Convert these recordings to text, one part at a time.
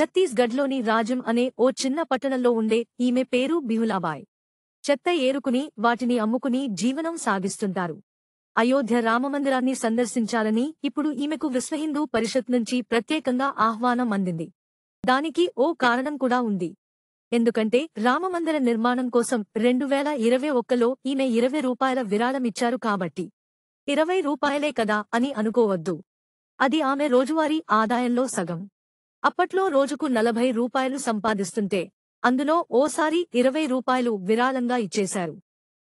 ఛత్తీస్గఢ్లోని రాజం అనే ఓ చిన్న పట్టణంలో ఉండే ఈమె పేరు బిహులాబాయ్. చెత్త ఏరుకుని వాటిని అమ్ముకుని జీవనం సాగిస్తుంటారు. అయోధ్య రామమందిరాన్ని సందర్శించాలని ఇప్పుడు ఈమెకు విశ్వహిందూ పరిషత్ నుంచి ప్రత్యేకంగా ఆహ్వానం అందింది. దానికి ఓ కారణం కూడా ఉంది. ఎందుకంటే రామమందిర నిర్మాణం కోసం రెండు వేల ఇరవై ఒక్కలో ఈమె ఇరవై రూపాయల విరాళమిచ్చారు కాబట్టి. ఇరవై రూపాయలే కదా అని అనుకోవద్దు. అది ఆమె రోజువారీ ఆదాయంలో సగం. అప్పట్లో రోజుకు నలభై రూపాయలు సంపాదిస్తుంటే అందులో ఓసారి ఇరవై రూపాయలు విరాళంగా ఇచ్చేశారు.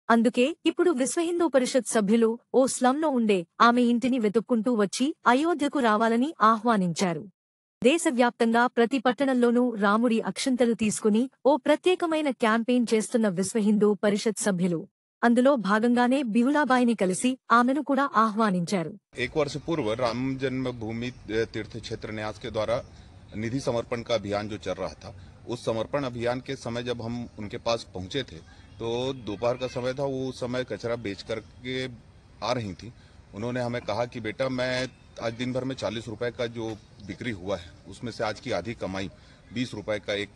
అందుకే ఇప్పుడు విశ్వహిందూ పరిషత్ సభ్యులు ఓ స్లంలో ఉండే ఆమె ఇంటిని వెతుక్కుంటూ వచ్చి అయోధ్యకు రావాలని ఆహ్వానించారు. దేశవ్యాప్తంగా ప్రతి పట్టణంలోనూ రాముడి అక్షంతలు తీసుకుని ఓ ప్రత్యేకమైన క్యాంపెయిన్ చేస్తున్న విశ్వహిందూ పరిషత్ సభ్యులు. అందులో భాగంగానే బిహులాబాయిని కలిసి ఆమెను కూడా ఆహ్వానించారు. ఏక వర్ష పూర్వ రామ జన్మభూమి తీర్థక్షేత్ర న్యాస్ ద్వారా निधि समर्पण का अभियान जो चल रहा था उस समर्पण अभियान के समय जब हम उनके पास पहुंचे थे तो दोपहर का समय था वो उस समय कचरा बेच करके आ रही थी उन्होंने हमें कहा कि बेटा मैं आज दिन भर में चालीस रुपए का जो बिक्री हुआ है उसमें से आज की आधी कमाई बीस रुपए का एक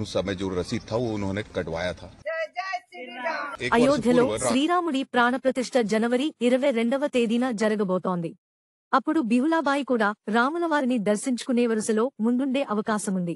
उस समय जो रसीद था वो उन्होंने कटवाया था एक वर्ष అయోధ్యలో पूर्व रा- శ్రీరాముడి ప్రాణప్రతిష్ఠ జనవరి ఇరవై రెండవ తేదీన జరగబోతోంది అప్పుడు బిహులాబాయి కూడా రాములవారిని దర్శించుకునే వరుసలో ముందుండే అవకాశముంది.